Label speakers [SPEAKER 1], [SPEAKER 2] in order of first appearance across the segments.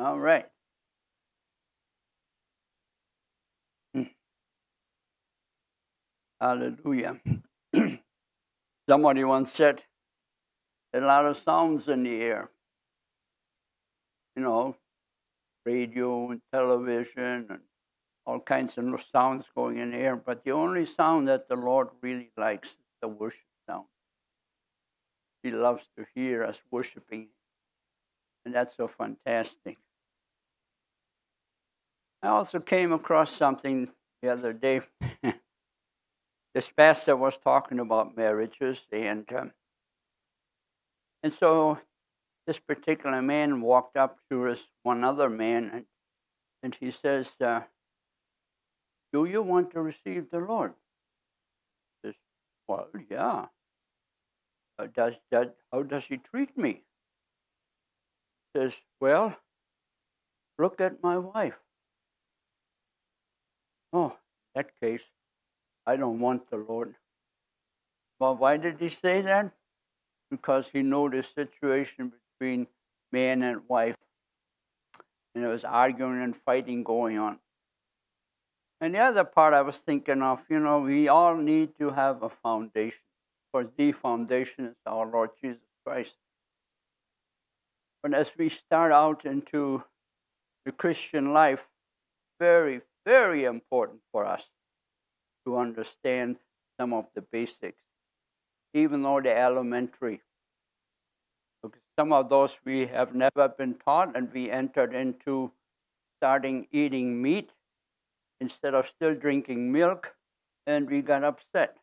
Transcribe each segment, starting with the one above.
[SPEAKER 1] All right. Hmm. Hallelujah. Somebody once said, a lot of sounds in the air. You know, radio and television and all kinds of sounds going in the air, but the only sound that the Lord really likes is the worship sound. He loves to hear us worshiping, and that's so fantastic. I also came across something the other day. this pastor was talking about marriages, and um, and so this particular man walked up to us, one other man, and, and he says, uh, "Do you want to receive the Lord?" I says, "Well, yeah." Uh, does that? How does he treat me? He says, "Well, look at my wife." Oh, that case, I don't want the Lord. Well, why did he say that? Because he knew the situation between man and wife. And there was arguing and fighting going on. And the other part I was thinking of, you know, we all need to have a foundation. Course, the foundation is our Lord Jesus Christ. But as we start out into the Christian life, very, very important for us to understand some of the basics, even though they're elementary. Because some of those we have never been taught, and we entered into starting eating meat instead of still drinking milk, and we got upset.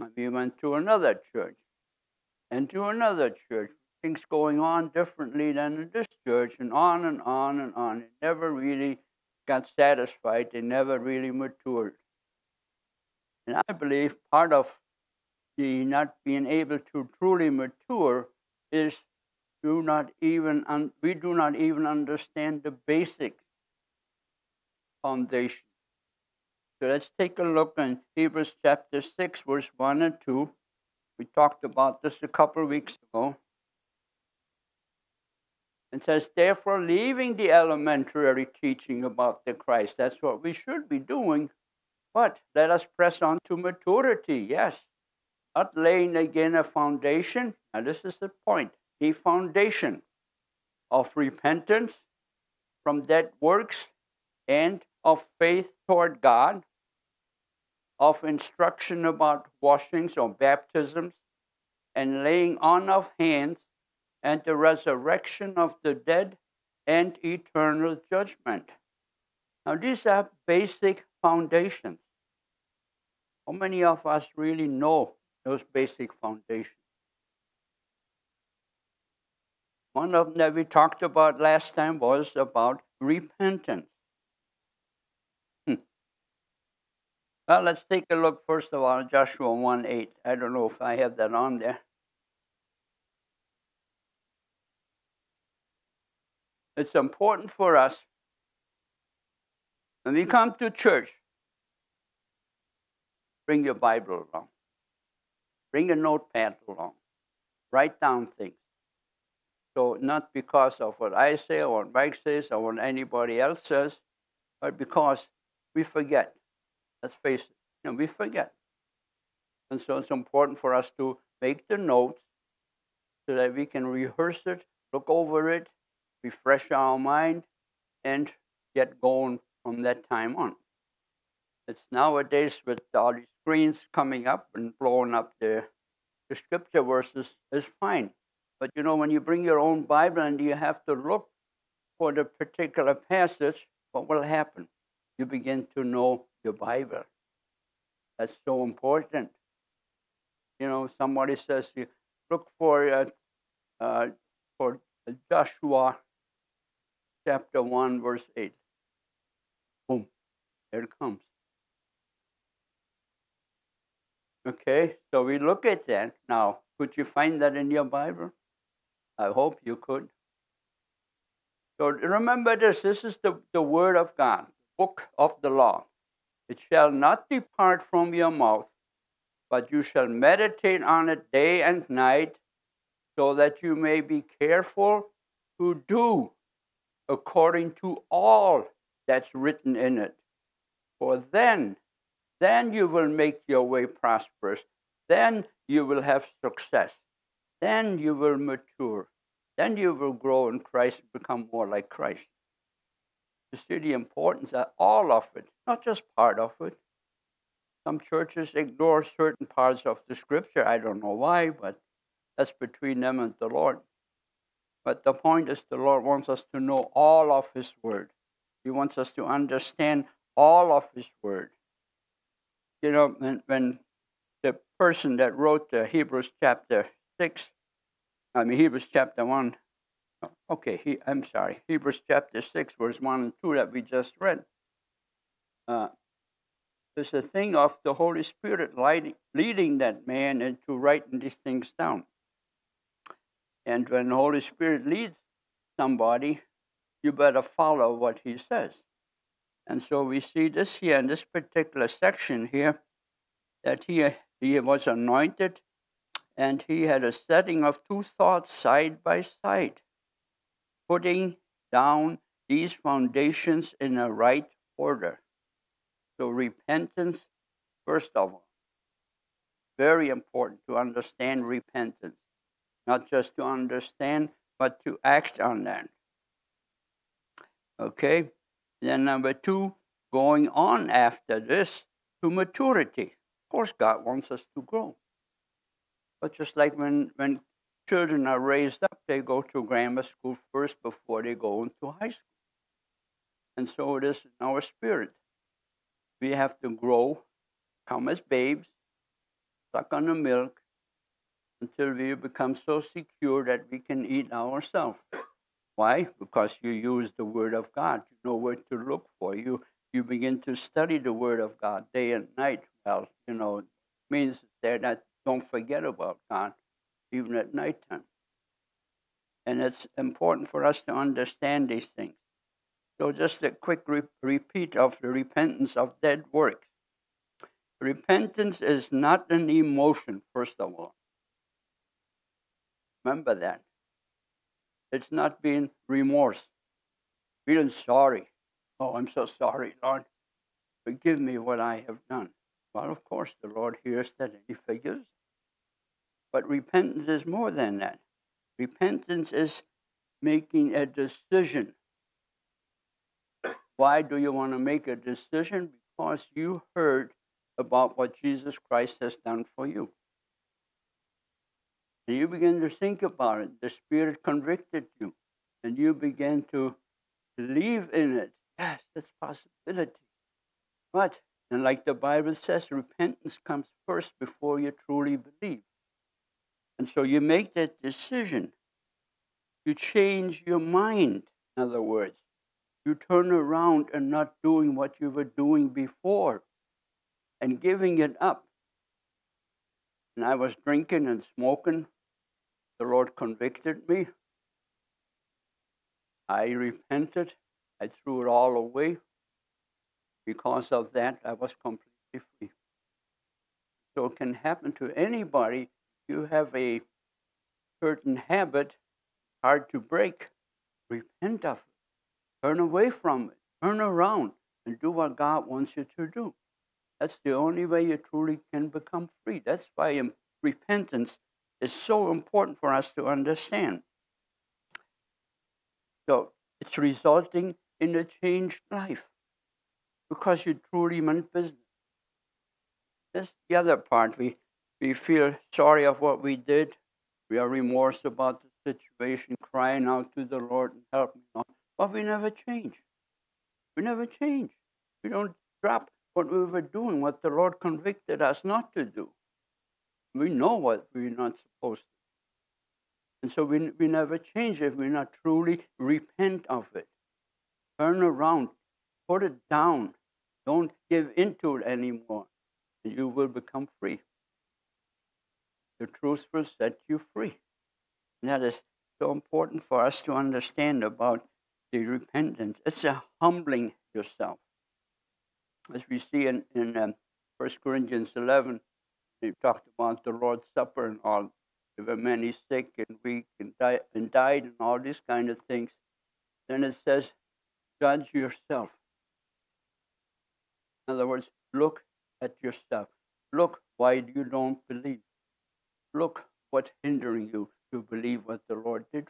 [SPEAKER 1] And we went to another church and to another church. Things going on differently than in this church, and on and on and on. It never really got satisfied, they never really matured. And I believe part of the not being able to truly mature is do not even un- we do not even understand the basic foundation. So let's take a look in Hebrews chapter 6, verse 1 and 2. We talked about this a couple of weeks ago. It says, therefore, leaving the elementary teaching about the Christ. That's what we should be doing. But let us press on to maturity, yes. Not laying again a foundation. And this is the point the foundation of repentance from dead works and of faith toward God, of instruction about washings or baptisms, and laying on of hands, and the resurrection of the dead and eternal judgment. Now, these are basic foundations. How many of us really know those basic foundations? One of them that we talked about last time was about repentance. Hmm. Well, let's take a look first of all Joshua 1 8. I don't know if I have that on there. It's important for us when we come to church, bring your Bible along, bring a notepad along, write down things. So, not because of what I say or what Mike says or what anybody else says, but because we forget. Let's face it, you know, we forget. And so it's important for us to make the notes so that we can rehearse it, look over it, refresh our mind, and get going from that time on. It's nowadays with all these screens coming up and blowing up the, the scripture verses is fine. But you know, when you bring your own Bible and you have to look for the particular passage, what will happen? You begin to know your Bible. That's so important. You know, somebody says you look for uh, uh, for Joshua chapter 1, verse 8. Boom, there it comes. Okay, so we look at that. Now, could you find that in your Bible? I hope you could. So remember this this is the, the Word of God, book of the law. It shall not depart from your mouth, but you shall meditate on it day and night, so that you may be careful to do according to all that's written in it. For then, then you will make your way prosperous. Then you will have success. Then you will mature. Then you will grow in Christ and become more like Christ. You see the importance of all of it, not just part of it. Some churches ignore certain parts of the scripture. I don't know why, but that's between them and the Lord. But the point is, the Lord wants us to know all of His Word. He wants us to understand all of His Word. You know, when, when the person that wrote the Hebrews chapter 6, I mean, Hebrews chapter 1, okay, he, I'm sorry, Hebrews chapter 6, verse 1 and 2 that we just read. Uh, there's a thing of the Holy Spirit leading that man into writing these things down. And when the Holy Spirit leads somebody, you better follow what he says. And so we see this here in this particular section here that he, he was anointed and he had a setting of two thoughts side by side, putting down these foundations in a right order. So, repentance, first of all, very important to understand repentance not just to understand, but to act on that. Okay? Then, number two, going on after this to maturity. Of course, God wants us to grow. But just like when, when children are raised up, they go to grammar school first before they go into high school. And so it is in our spirit. We have to grow, come as babes, suck on the milk, until we become so secure that we can eat ourselves. Why? Because you use the Word of God. You know where to look for. You you begin to study the Word of God day and night. Well, you know, means that not don't forget about God, even at nighttime. And it's important for us to understand these things. So, just a quick re- repeat of the repentance of dead works. Repentance is not an emotion, first of all. Remember that. It's not being remorse, feeling sorry. Oh, I'm so sorry, Lord. Forgive me what I have done. Well, of course, the Lord hears that and He forgives. But repentance is more than that. Repentance is making a decision. Why do you want to make a decision? Because you heard about what Jesus Christ has done for you. And you begin to think about it. The Spirit convicted you. And you begin to believe in it. Yes, that's possibility. But, and like the Bible says, repentance comes first before you truly believe. And so you make that decision. You change your mind, in other words. You turn around and not doing what you were doing before and giving it up. And I was drinking and smoking the Lord convicted me. I repented. I threw it all away. Because of that, I was completely free. So it can happen to anybody. You have a certain habit, hard to break. Repent of it. Turn away from it. Turn around and do what God wants you to do. That's the only way you truly can become free. That's why um, repentance is so important for us to understand. So it's resulting in a changed life because you truly meant business. That's the other part. We, we feel sorry of what we did. We are remorse about the situation, crying out to the Lord and help me. But we never change. We never change. We don't drop what we were doing, what the Lord convicted us not to do. We know what we're not supposed to. And so we, we never change if we not truly repent of it. Turn around, put it down. Don't give into it anymore. And you will become free. The truth will set you free. And that is so important for us to understand about the repentance. It's a humbling yourself. As we see in, in um, 1 Corinthians 11, he talked about the Lord's Supper and all. There were many sick and weak and, di- and died and all these kind of things. Then it says, judge yourself. In other words, look at yourself. Look why you don't believe. Look what's hindering you to believe what the Lord did.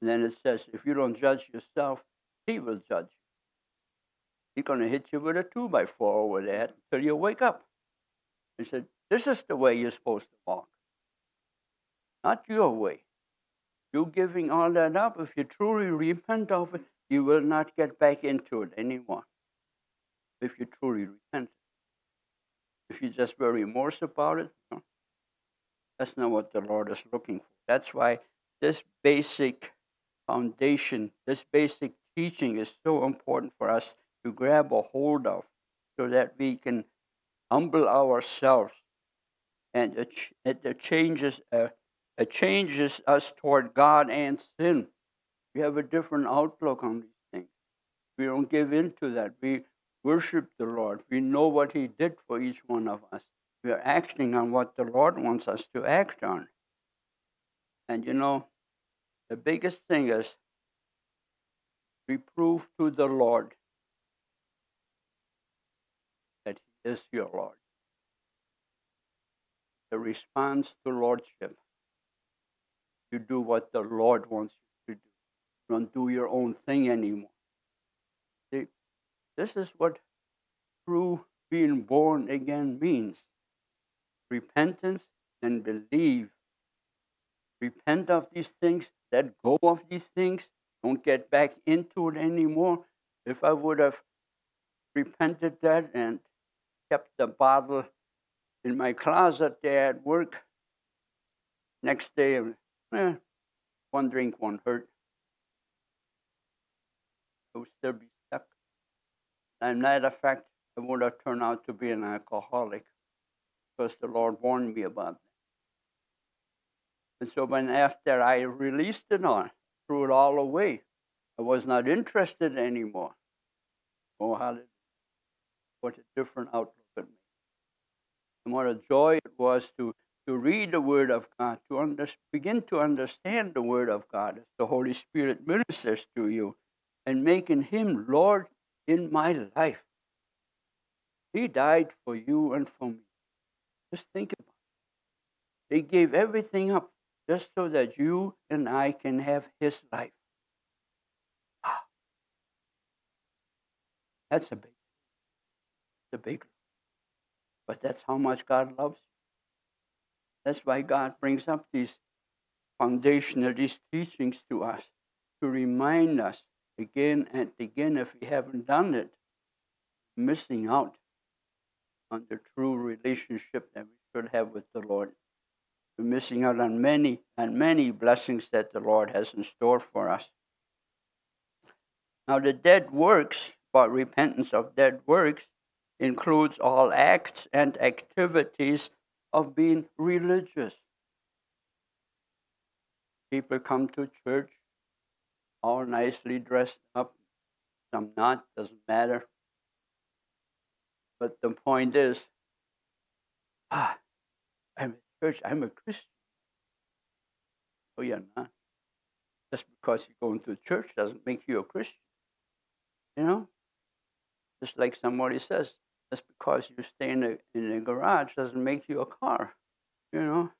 [SPEAKER 1] And then it says, if you don't judge yourself, He will judge you. He's going to hit you with a two by four over that until you wake up. He said, This is the way you're supposed to walk, not your way. You giving all that up, if you truly repent of it, you will not get back into it anymore. If you truly repent. If you just bear remorse about it, no. that's not what the Lord is looking for. That's why this basic foundation, this basic teaching is so important for us to grab a hold of so that we can humble ourselves and it, it changes uh, it changes us toward God and sin. We have a different outlook on these things. We don't give in to that. We worship the Lord. We know what He did for each one of us. We are acting on what the Lord wants us to act on. And you know, the biggest thing is we prove to the Lord that He is your Lord. The response to Lordship you do what the Lord wants you to do. Don't do your own thing anymore. See, this is what true being born again means repentance and believe. Repent of these things, let go of these things, don't get back into it anymore. If I would have repented that and kept the bottle in my closet there at work, next day Eh, one drink won't hurt. I would still be stuck. And matter of fact, I would have turned out to be an alcoholic because the Lord warned me about that. And so when after I released it on, threw it all away, I was not interested anymore. Oh, hallelujah. What a different outlook. And what a joy it was to to read the Word of God, to under, begin to understand the Word of God as the Holy Spirit ministers to you and making Him Lord in my life. He died for you and for me. Just think about it. He gave everything up just so that you and I can have His life. That's a big, it's a big, but that's how much God loves you. That's why God brings up these foundational, these teachings to us to remind us again and again if we haven't done it, missing out on the true relationship that we should have with the Lord. We're missing out on many and many blessings that the Lord has in store for us. Now, the dead works, but repentance of dead works, includes all acts and activities of being religious. People come to church all nicely dressed up, some not, doesn't matter. But the point is, ah, I'm a church, I'm a Christian. Oh, you're not. Just because you're going to church doesn't make you a Christian. You know? Just like somebody says, just because you stay in a, in a garage doesn't make you a car, you know.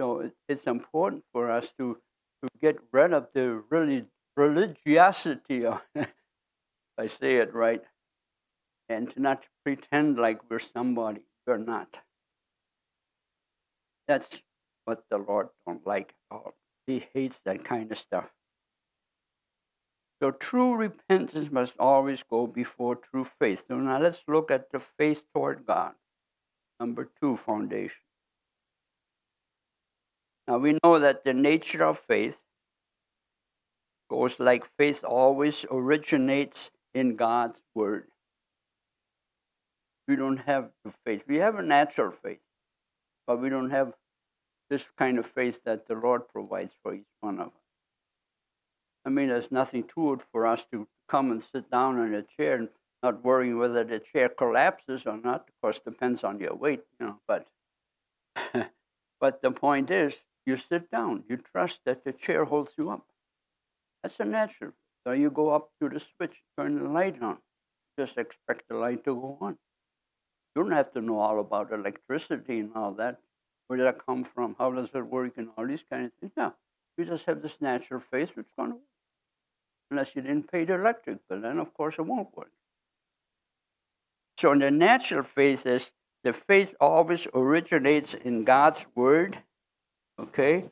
[SPEAKER 1] So it, it's important for us to, to get rid of the really religiosity, of, if I say it right, and to not pretend like we're somebody. We're not. That's what the Lord don't like. He hates that kind of stuff. So true repentance must always go before true faith. So now let's look at the faith toward God. Number two, foundation. Now we know that the nature of faith goes like faith always originates in God's word. We don't have the faith. We have a natural faith, but we don't have this kind of faith that the Lord provides for each one of us. I mean, there's nothing to it for us to come and sit down in a chair and not worrying whether the chair collapses or not. Of course, depends on your weight, you know. But but the point is, you sit down. You trust that the chair holds you up. That's a natural. So you go up to the switch, turn the light on. Just expect the light to go on. You don't have to know all about electricity and all that. Where did that come from? How does it work? And all these kind of things. Yeah. You just have this natural faith, it's going to work. Unless you didn't pay the electric bill, then of course it won't work. So in the natural faith is the faith always originates in God's word, okay?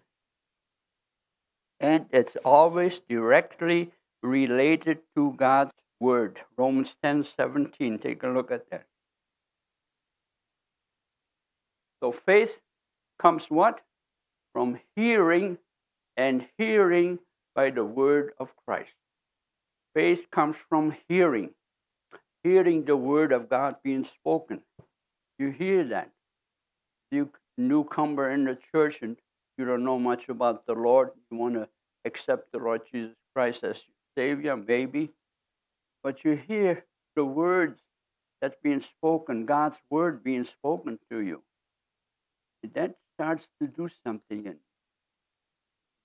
[SPEAKER 1] And it's always directly related to God's word. Romans 10 17. Take a look at that. So faith comes what? From hearing, and hearing by the word of Christ. Faith comes from hearing, hearing the word of God being spoken. You hear that. You newcomer in the church and you don't know much about the Lord, you want to accept the Lord Jesus Christ as your Savior, maybe. But you hear the words that's being spoken, God's word being spoken to you. That starts to do something in you.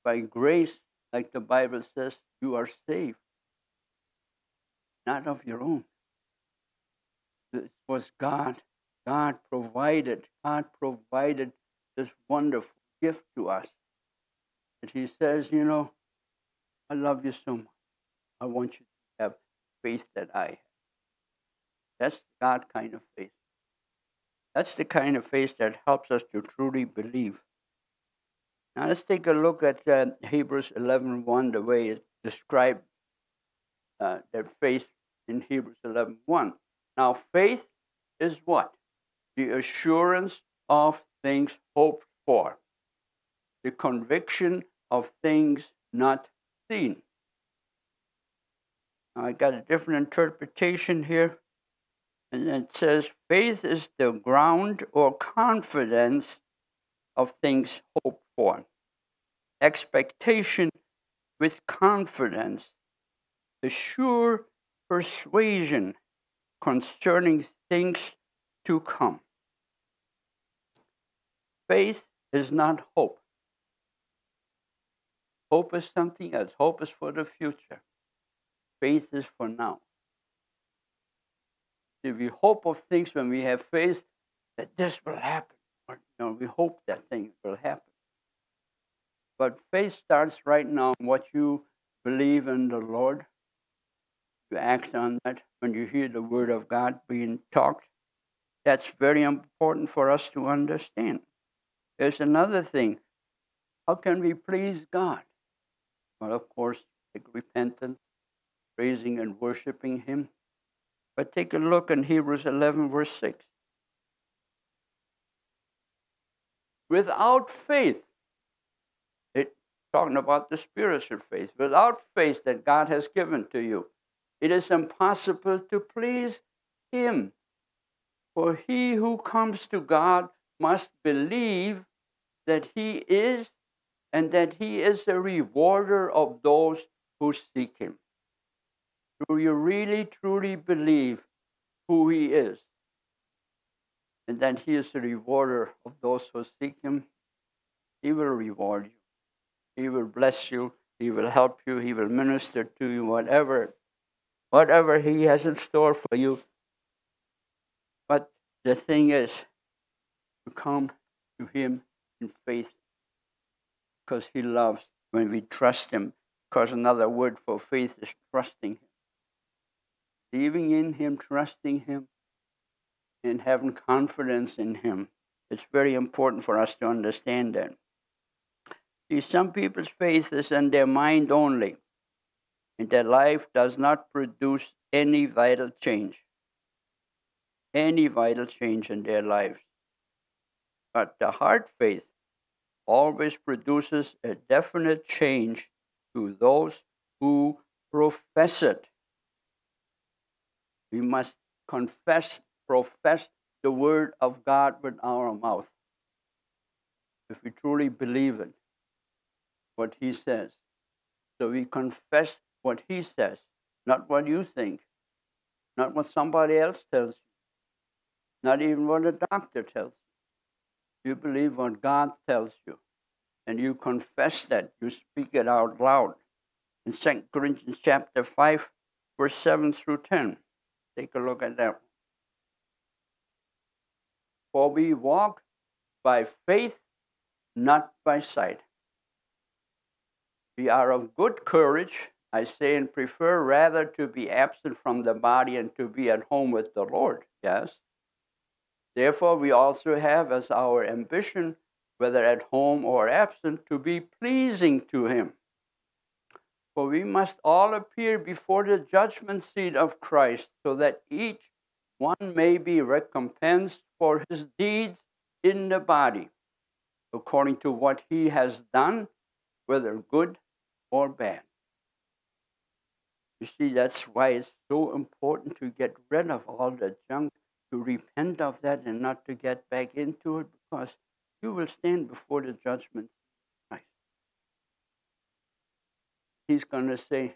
[SPEAKER 1] By grace, like the Bible says, you are saved. Not of your own. This was God. God provided. God provided this wonderful gift to us. And He says, you know, I love you so much. I want you to have faith that I have. That's God kind of faith. That's the kind of faith that helps us to truly believe. Now let's take a look at uh, Hebrews 11.1, the way it described uh, their faith in Hebrews 11.1. Now faith is what? The assurance of things hoped for. The conviction of things not seen. Now I got a different interpretation here. And it says, faith is the ground or confidence of things hoped for. Expectation with confidence, the sure persuasion concerning things to come. Faith is not hope. Hope is something else. Hope is for the future. Faith is for now. If we hope of things when we have faith that this will happen, or you know, we hope that thing will happen. But faith starts right now in what you believe in the Lord. You act on that when you hear the word of God being talked. That's very important for us to understand. There's another thing. How can we please God? Well, of course, like repentance, praising and worshiping Him. But take a look in Hebrews 11, verse 6. Without faith, it talking about the spiritual faith, without faith that God has given to you, it is impossible to please Him. For he who comes to God must believe that He is and that He is a rewarder of those who seek Him. Do you really truly believe who He is? And that He is the rewarder of those who seek Him? He will reward you. He will bless you. He will help you. He will minister to you, whatever, whatever He has in store for you. But the thing is to come to Him in faith because He loves when we trust Him. Because another word for faith is trusting Him believing in Him, trusting Him, and having confidence in Him. It's very important for us to understand that. See, some people's faith is in their mind only, and their life does not produce any vital change. Any vital change in their lives. But the heart faith always produces a definite change to those who profess it. We must confess, profess the word of God with our mouth. If we truly believe it, what He says. So we confess what He says, not what you think, not what somebody else tells you, not even what a doctor tells you. You believe what God tells you, and you confess that, you speak it out loud. in 2 Corinthians chapter 5, verse 7 through 10. Take a look at that. For we walk by faith, not by sight. We are of good courage, I say, and prefer rather to be absent from the body and to be at home with the Lord. Yes. Therefore, we also have as our ambition, whether at home or absent, to be pleasing to Him. For we must all appear before the judgment seat of Christ, so that each one may be recompensed for his deeds in the body, according to what he has done, whether good or bad. You see, that's why it's so important to get rid of all the junk, to repent of that and not to get back into it, because you will stand before the judgment Christ. He's going to say,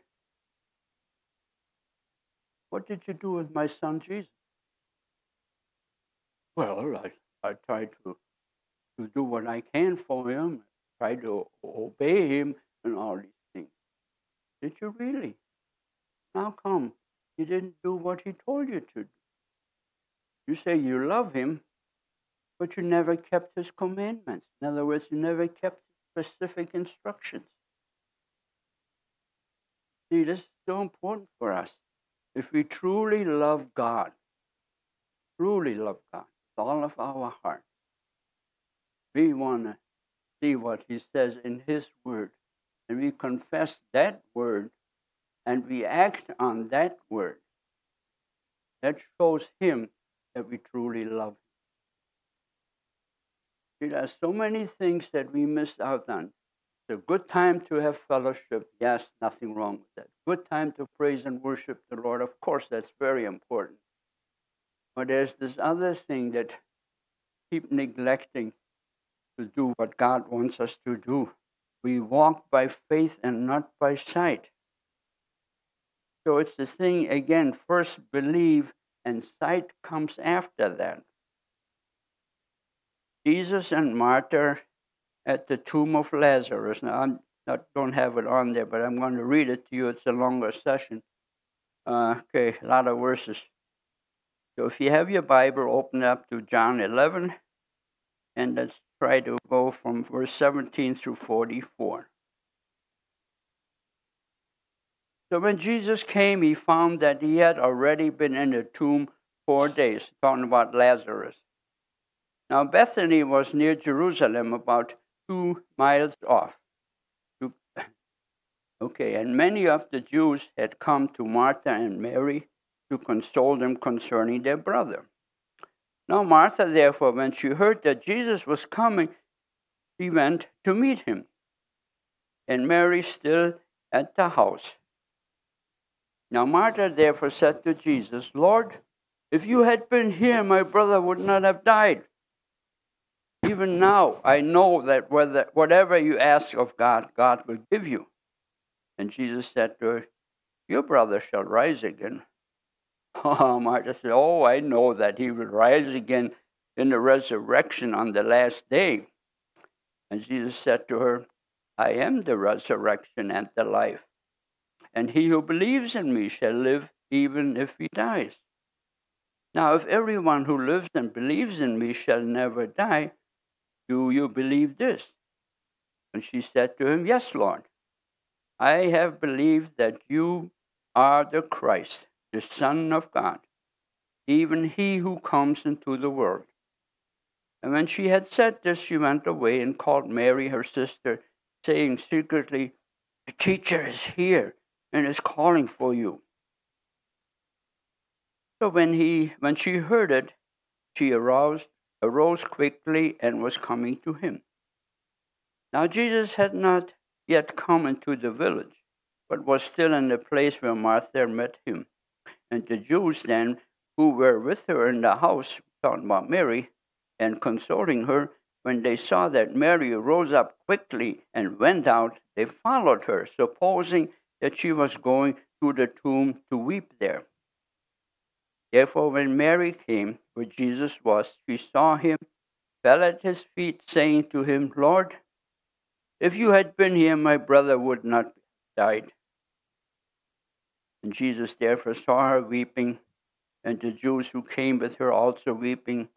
[SPEAKER 1] What did you do with my son Jesus? Well, I, I try to, to do what I can for him, try to obey him and all these things. Did you really? How come you didn't do what he told you to do? You say you love him, but you never kept his commandments. In other words, you never kept specific instructions. See, this is so important for us. If we truly love God, truly love God, with all of our heart. We want to see what He says in His Word, and we confess that Word, and we act on that Word. That shows Him that we truly love Him. There are so many things that we miss out on. It's a good time to have fellowship. Yes, nothing wrong with that. Good time to praise and worship the Lord. Of course, that's very important. But there's this other thing that keep neglecting to do what God wants us to do. We walk by faith and not by sight. So it's the thing again, first believe and sight comes after that. Jesus and Martha at the tomb of Lazarus. Now, I don't have it on there, but I'm going to read it to you. It's a longer session. Uh, okay, a lot of verses. So if you have your Bible, open up to John 11, and let's try to go from verse 17 through 44. So when Jesus came, he found that he had already been in the tomb four days, talking about Lazarus. Now, Bethany was near Jerusalem, about two miles off. Okay, and many of the Jews had come to Martha and Mary to console them concerning their brother. Now, Martha, therefore, when she heard that Jesus was coming, she went to meet him. And Mary still at the house. Now, Martha therefore said to Jesus, Lord, if you had been here, my brother would not have died. Even now, I know that whether, whatever you ask of God, God will give you. And Jesus said to her, Your brother shall rise again. Oh, Martha said, Oh, I know that he will rise again in the resurrection on the last day. And Jesus said to her, I am the resurrection and the life. And he who believes in me shall live even if he dies. Now, if everyone who lives and believes in me shall never die, do you believe this? And she said to him, Yes, Lord. I have believed that you are the Christ, the Son of God, even he who comes into the world. And when she had said this, she went away and called Mary, her sister, saying secretly, The teacher is here and is calling for you. So when he when she heard it, she arose, arose quickly and was coming to him. Now Jesus had not yet come into the village, but was still in the place where Martha met him. And the Jews then, who were with her in the house, talking about Mary, and consoling her, when they saw that Mary rose up quickly and went out, they followed her, supposing that she was going to the tomb to weep there. Therefore, when Mary came where Jesus was, she saw him, fell at his feet, saying to him, Lord, if you had been here, my brother would not have died. And Jesus therefore saw her weeping, and the Jews who came with her also weeping.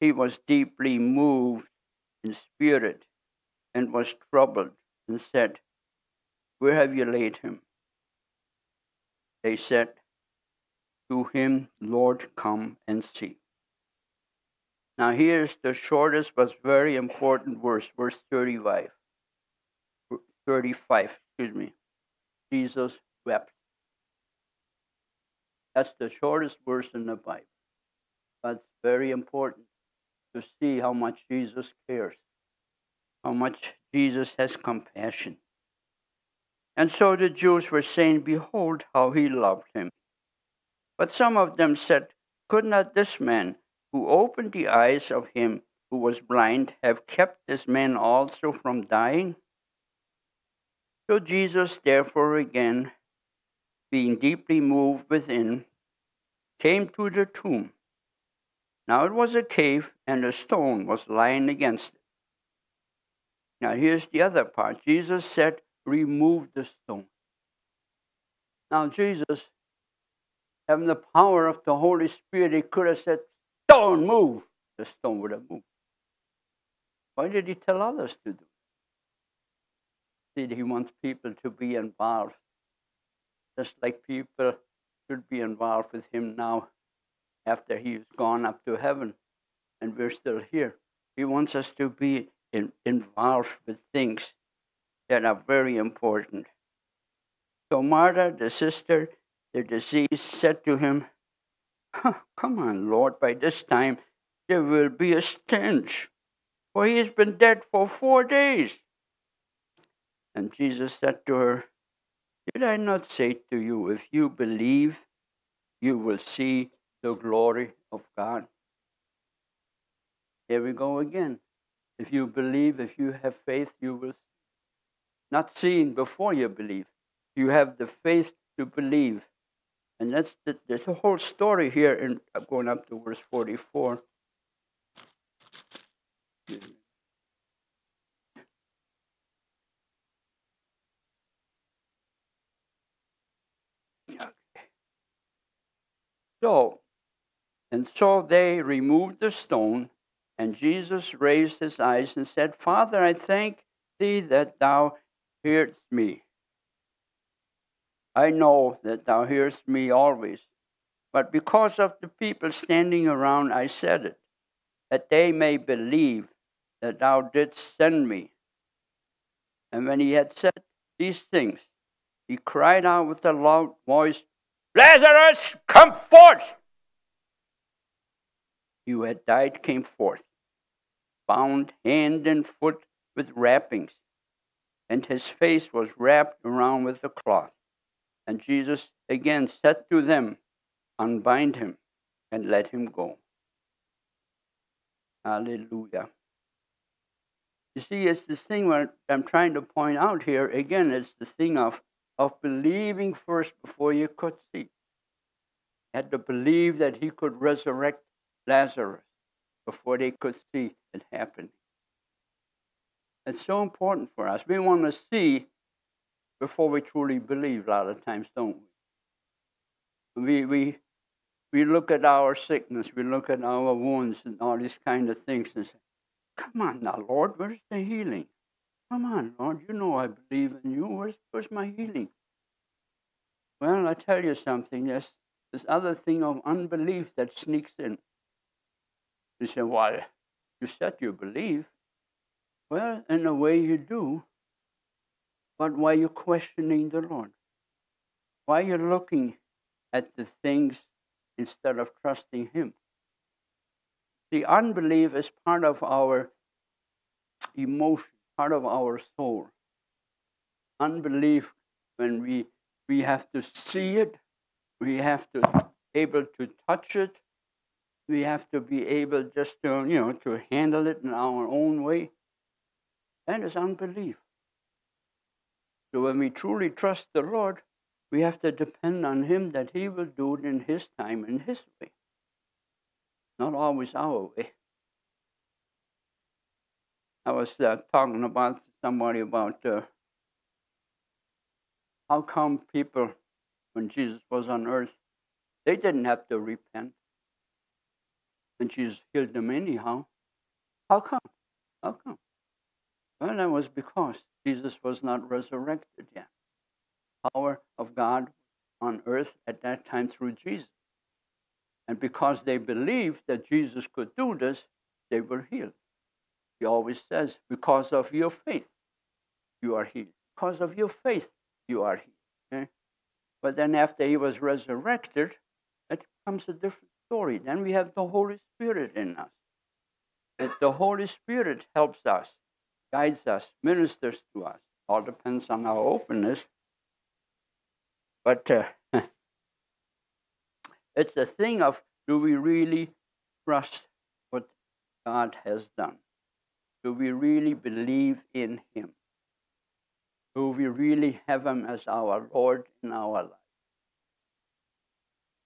[SPEAKER 1] He was deeply moved in spirit and was troubled and said, Where have you laid him? They said, To him, Lord, come and see. Now, here's the shortest but very important verse, verse 35. 35, excuse me. Jesus wept. That's the shortest verse in the Bible. But it's very important to see how much Jesus cares, how much Jesus has compassion. And so the Jews were saying, Behold how he loved him. But some of them said, Could not this man who opened the eyes of him who was blind have kept this man also from dying? So Jesus, therefore, again, being deeply moved within, came to the tomb. Now it was a cave, and a stone was lying against it. Now here's the other part. Jesus said, Remove the stone. Now, Jesus, having the power of the Holy Spirit, he could have said, Stone, move. The stone would have moved. Why did he tell others to do? See, he wants people to be involved, just like people should be involved with him now after he's gone up to heaven and we're still here. He wants us to be in, involved with things that are very important. So Martha, the sister, the deceased, said to him, Come on, Lord, by this time there will be a stench, for he has been dead for four days. And Jesus said to her, Did I not say to you, if you believe, you will see the glory of God? Here we go again. If you believe, if you have faith, you will see. Not seeing before you believe. You have the faith to believe. And that's the, there's a whole story here in going up to verse 44. So, and so they removed the stone, and Jesus raised his eyes and said, Father, I thank thee that thou hearest me. I know that thou hearest me always, but because of the people standing around, I said it, that they may believe that thou didst send me. And when he had said these things, he cried out with a loud voice, Lazarus, come forth! He who had died came forth, bound hand and foot with wrappings, and his face was wrapped around with a cloth. And Jesus again said to them, Unbind him and let him go. Hallelujah. You see, it's this thing what I'm trying to point out here. Again, it's the thing of of believing first before you could see. You had to believe that he could resurrect Lazarus before they could see it happening. It's so important for us. We want to see before we truly believe a lot of times, don't we? We, we, we look at our sickness, we look at our wounds and all these kind of things and say, Come on now, Lord, where's the healing? Come on, Lord, you know I believe in you. Where's, where's my healing? Well, I tell you something. There's this other thing of unbelief that sneaks in. You say, well, you said you believe. Well, in a way you do. But why are you questioning the Lord? Why are you looking at the things instead of trusting Him? The unbelief is part of our emotion part of our soul. Unbelief, when we, we have to see it, we have to able to touch it, we have to be able just to, you know, to handle it in our own way. That is unbelief. So when we truly trust the Lord, we have to depend on Him that He will do it in His time and His way. Not always our way. I was uh, talking about somebody about uh, how come people when Jesus was on earth. They didn't have to repent. And Jesus healed them anyhow. How come? How come? Well, that was because Jesus was not resurrected yet. Power of God on earth at that time through Jesus. And because they believed that Jesus could do this, they were healed. He always says, because of your faith, you are healed. Because of your faith, you are healed. Okay? But then after he was resurrected, it becomes a different story. Then we have the Holy Spirit in us. That the Holy Spirit helps us, guides us, ministers to us. All depends on our openness. But uh, it's a thing of do we really trust what God has done? Do we really believe in Him? Do we really have Him as our Lord in our life?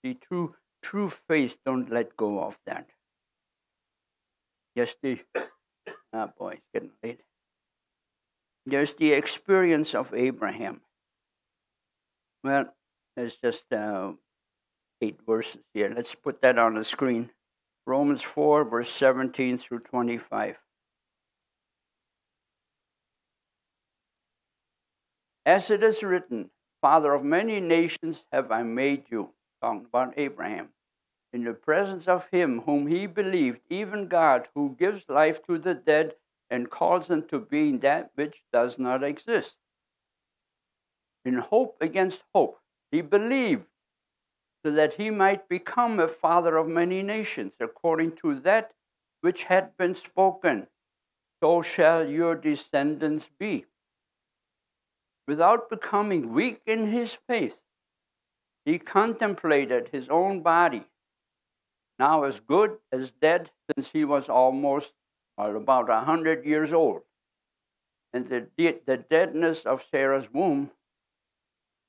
[SPEAKER 1] The true, true faith don't let go of that. Yes, the ah boy, it's getting late. There's the experience of Abraham. Well, there's just uh, eight verses here. Let's put that on the screen. Romans 4, verse 17 through 25. As it is written, Father of many nations have I made you, talking about Abraham, in the presence of him whom he believed, even God, who gives life to the dead and calls into being that which does not exist. In hope against hope, he believed so that he might become a father of many nations, according to that which had been spoken. So shall your descendants be. Without becoming weak in his faith, he contemplated his own body, now as good as dead, since he was almost well, about a hundred years old. And the, the deadness of Sarah's womb,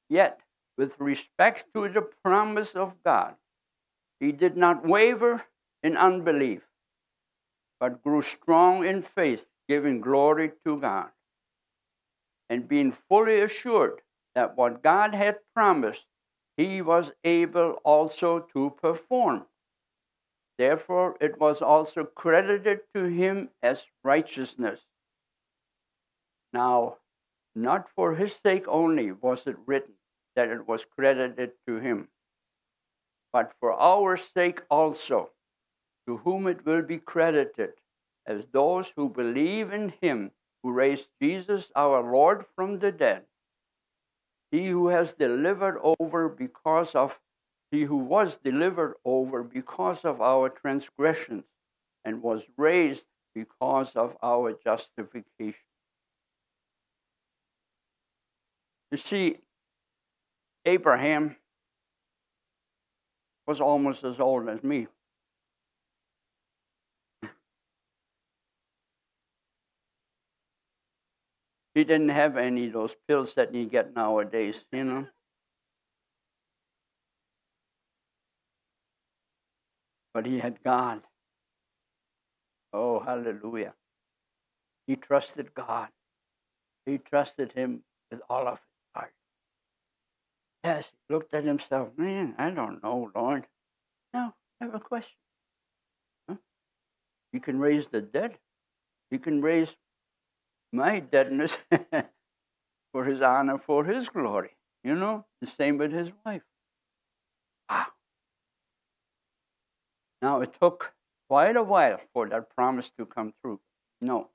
[SPEAKER 1] yet with respect to the promise of God. He did not waver in unbelief, but grew strong in faith, giving glory to God, and being fully assured that what God had promised, he was able also to perform. Therefore, it was also credited to him as righteousness. Now, not for his sake only was it written that it was credited to him, but for our sake also, to whom it will be credited, as those who believe in him who raised Jesus our Lord from the dead. He who has delivered over because of he who was delivered over because of our transgressions and was raised because of our justification. You see, Abraham was almost as old as me. He didn't have any of those pills that you get nowadays, you know. But he had God. Oh, hallelujah. He trusted God. He trusted him with all of his heart. Yes, he looked at himself, man, I don't know, Lord. No, a question. Huh? You can raise the dead. You can raise my deadness for his honor, for his glory. You know, the same with his wife. Wow. Now, it took quite a while for that promise to come true. No,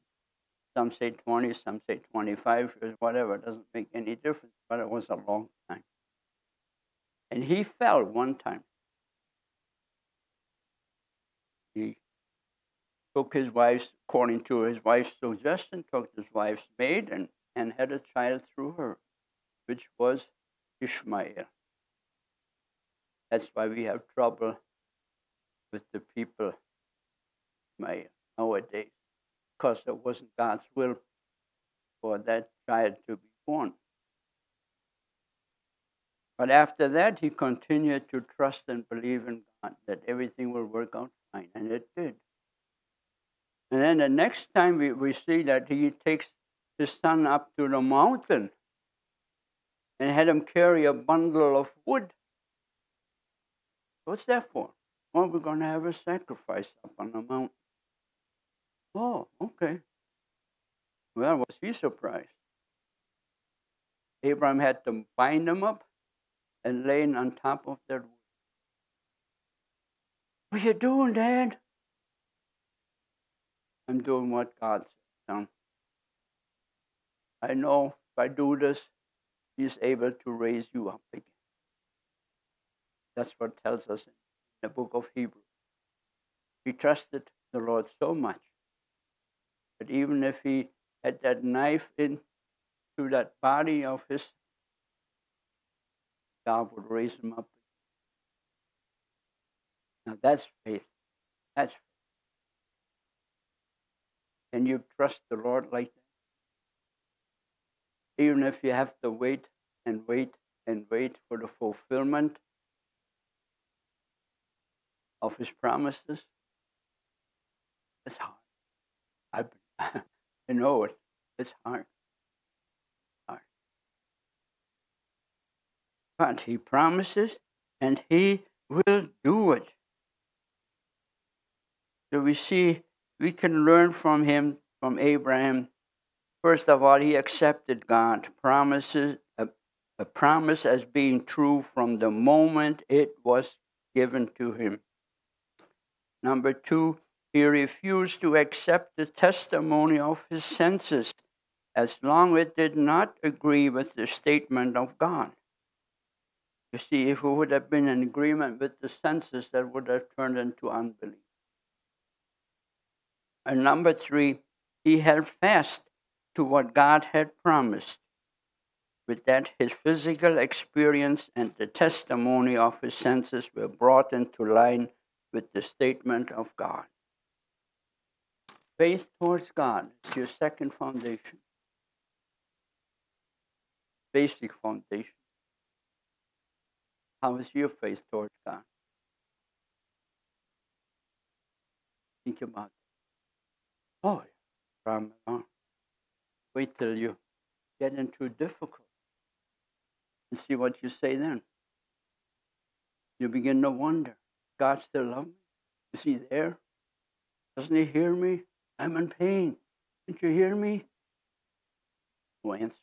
[SPEAKER 1] some say 20, some say 25 years, whatever. It doesn't make any difference, but it was a long time. And he fell one time. He took his wife's, according to his wife's suggestion, took his wife's maid and, and had a child through her, which was Ishmael. That's why we have trouble with the people Ishmael nowadays, because it wasn't God's will for that child to be born. But after that, he continued to trust and believe in God that everything will work out fine, and it did. And then the next time we, we see that he takes his son up to the mountain and had him carry a bundle of wood. What's that for? Well, we're going to have a sacrifice up on the mountain. Oh, okay. Well, was he surprised? Abraham had to bind him up and lay him on top of that wood. What are you doing, Dad? I'm doing what God said. I know if I do this, He's able to raise you up again. That's what tells us in the book of Hebrews. He trusted the Lord so much that even if he had that knife into that body of his, God would raise him up. Now that's faith. That's faith. You trust the Lord like that? Even if you have to wait and wait and wait for the fulfillment of his promises? It's hard. I, I know it. It's hard. hard. But he promises and he will do it. So we see, we can learn from him, from Abraham. First of all, he accepted God's promises, a, a promise as being true from the moment it was given to him. Number two, he refused to accept the testimony of his senses as long as it did not agree with the statement of God. You see, if it would have been in agreement with the senses, that would have turned into unbelief. And number three, he held fast to what God had promised. With that, his physical experience and the testimony of his senses were brought into line with the statement of God. Faith towards God is your second foundation, basic foundation. How is your faith towards God? Think about it. Oh, yeah. Wait till you get into difficult and see what you say then. You begin to wonder God still love me? Is He there? Doesn't He hear me? I'm in pain. Didn't you hear me? No answer.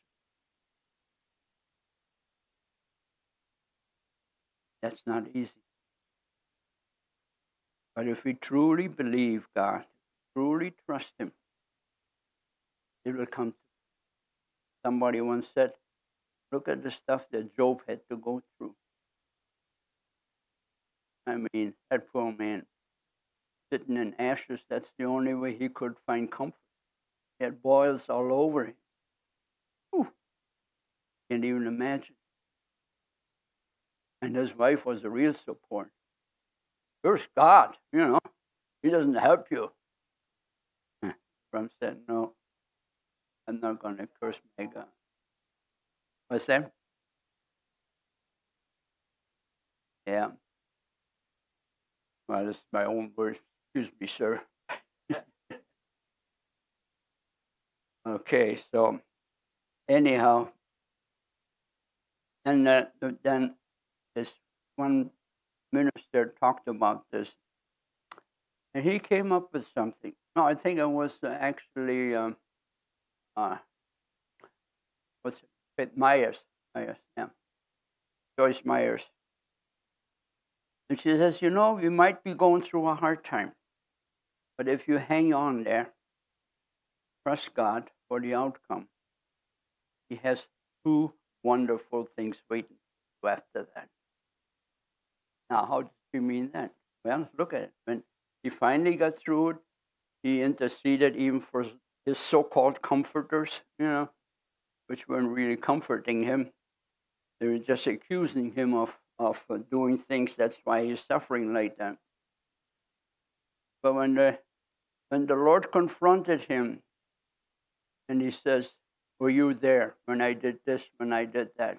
[SPEAKER 1] That's not easy. But if we truly believe God, truly trust Him, it will come. Somebody once said, Look at the stuff that Job had to go through. I mean, that poor man sitting in ashes, that's the only way he could find comfort. He had boils all over him. Whew. Can't even imagine. And his wife was a real support. Curse God, you know, he doesn't help you. From said, No, I'm not going to curse my God. What's that? Yeah. Well, this is my own words. Excuse me, sir. okay, so anyhow, and uh, then this one minister talked about this, and he came up with something. No, I think it was actually um, uh, what's it? Myers, Myers, yeah, Joyce Myers. And she says, You know, you might be going through a hard time, but if you hang on there, trust God for the outcome. He has two wonderful things waiting after that. Now, how does she mean that? Well, look at it. When he finally got through it, he interceded even for his so called comforters, you know, which weren't really comforting him. They were just accusing him of of doing things. That's why he's suffering like that. But when the when the Lord confronted him, and he says, "Were you there when I did this? When I did that?"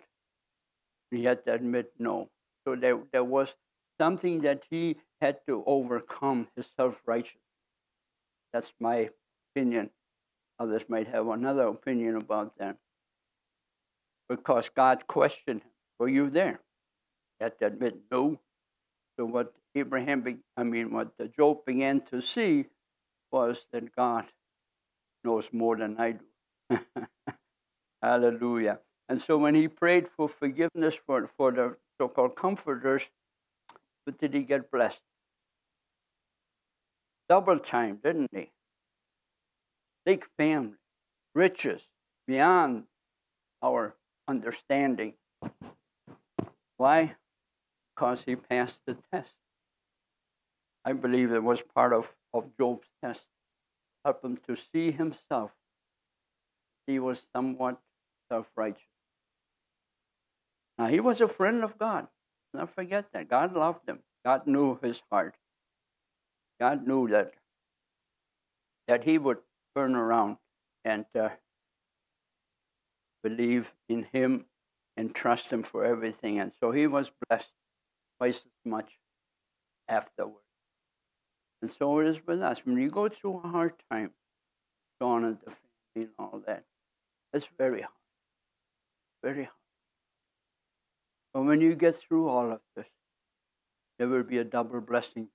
[SPEAKER 1] He had to admit no. So there there was something that he had to overcome his self righteousness. That's my opinion. Others might have another opinion about that. because God questioned him, Were you there? Had to admit no. So what Abraham, be, I mean, what the Job began to see was that God knows more than I do. Hallelujah. And so when he prayed for forgiveness for, for the so called comforters, but did he get blessed? Double time, didn't he? Big family, riches beyond our understanding. Why? Because he passed the test. I believe it was part of, of Job's test. Help him to see himself. He was somewhat self righteous. Now, he was a friend of God. Not forget that. God loved him. God knew his heart. God knew that that he would turn around and uh, believe in him and trust him for everything. And so he was blessed twice as much afterward. And so it is with us. When you go through a hard time, John and the family and all that, it's very hard. Very hard. But when you get through all of this, there will be a double blessing.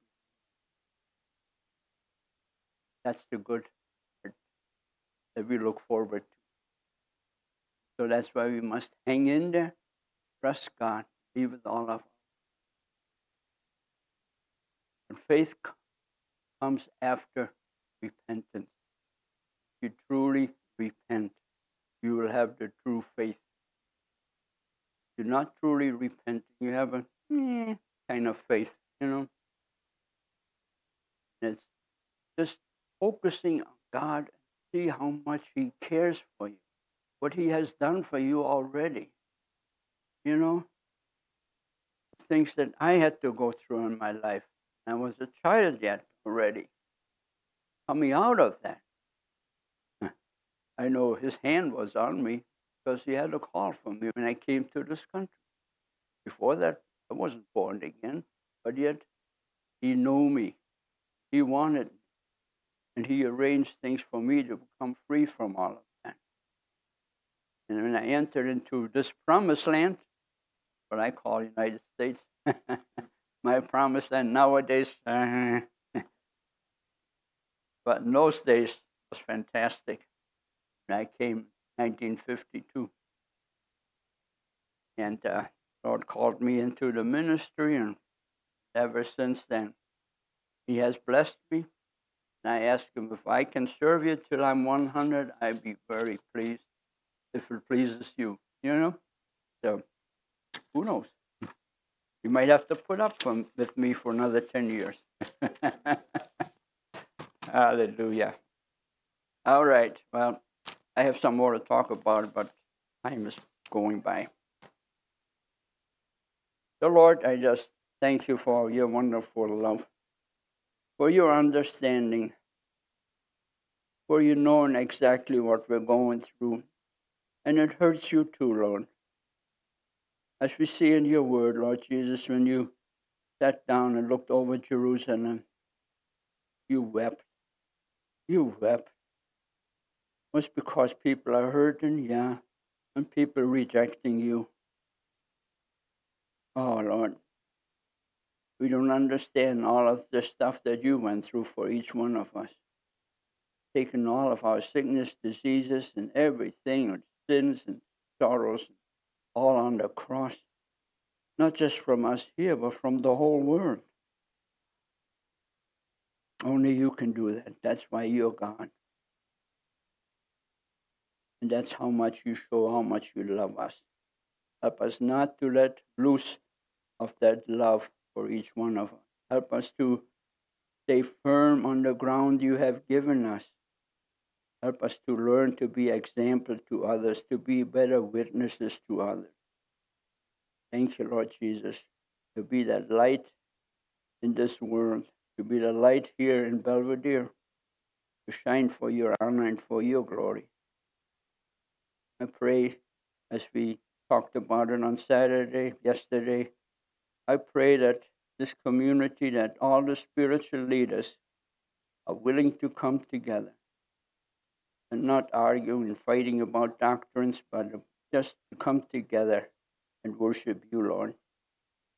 [SPEAKER 1] That's the good part that we look forward to. So that's why we must hang in there, trust God, be with all of us. And faith comes after repentance. If you truly repent, you will have the true faith you're not truly repenting. You have a eh, kind of faith, you know. And it's just focusing on God see how much He cares for you, what He has done for you already. You know, things that I had to go through in my life. I was a child yet already. Coming out of that, I know His hand was on me because he had a call for me when I came to this country. Before that, I wasn't born again, but yet he knew me. He wanted me. And he arranged things for me to become free from all of that. And when I entered into this promised land, what I call United States, my promise. And nowadays, but in those days it was fantastic. When I came 1952. And uh, Lord called me into the ministry, and ever since then, He has blessed me. And I asked Him if I can serve you till I'm 100, I'd be very pleased if it pleases you, you know? So, who knows? You might have to put up from, with me for another 10 years. Hallelujah. All right. Well, I have some more to talk about, but time is going by. So, Lord, I just thank you for your wonderful love, for your understanding, for you knowing exactly what we're going through. And it hurts you too, Lord. As we see in your word, Lord Jesus, when you sat down and looked over Jerusalem, you wept. You wept It was because people are hurting, yeah, and people rejecting you. Oh, Lord, we don't understand all of the stuff that you went through for each one of us. Taking all of our sickness, diseases, and everything, and sins and sorrows, all on the cross. Not just from us here, but from the whole world. Only you can do that. That's why you're God. And that's how much you show how much you love us. Help us not to let loose of that love for each one of us. Help us to stay firm on the ground you have given us. Help us to learn to be example to others, to be better witnesses to others. Thank you, Lord Jesus, to be that light in this world, to be the light here in Belvidere, to shine for your honor and for your glory. I pray as we talked about it on Saturday, yesterday, I pray that this community, that all the spiritual leaders are willing to come together and not argue and fighting about doctrines, but just to come together and worship you, Lord.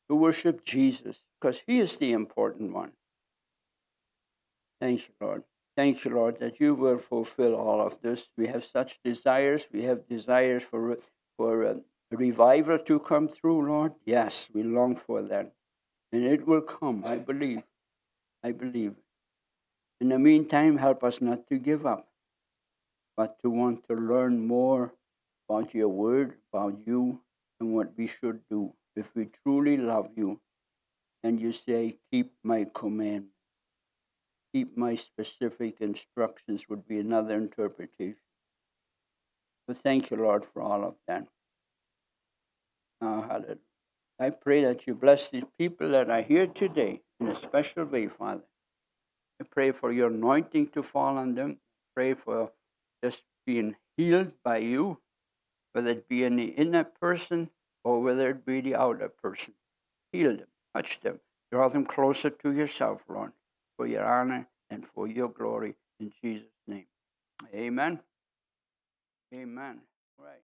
[SPEAKER 1] To worship Jesus, because he is the important one. Thank you, Lord. Thank you, Lord, that you will fulfill all of this. We have such desires. We have desires for, for a revival to come through, Lord. Yes, we long for that. And it will come, I believe. I believe. In the meantime, help us not to give up, but to want to learn more about your word, about you, and what we should do if we truly love you. And you say, Keep my command. Keep my specific instructions, would be another interpretation. But thank you, Lord, for all of that. Oh, hallelujah. I pray that you bless these people that are here today in a special way, Father. I pray for your anointing to fall on them. Pray for just being healed by you, whether it be in the inner person or whether it be the outer person. Heal them, touch them, draw them closer to yourself, Lord, for your honor and for your glory in Jesus' name. Amen. Amen. Right.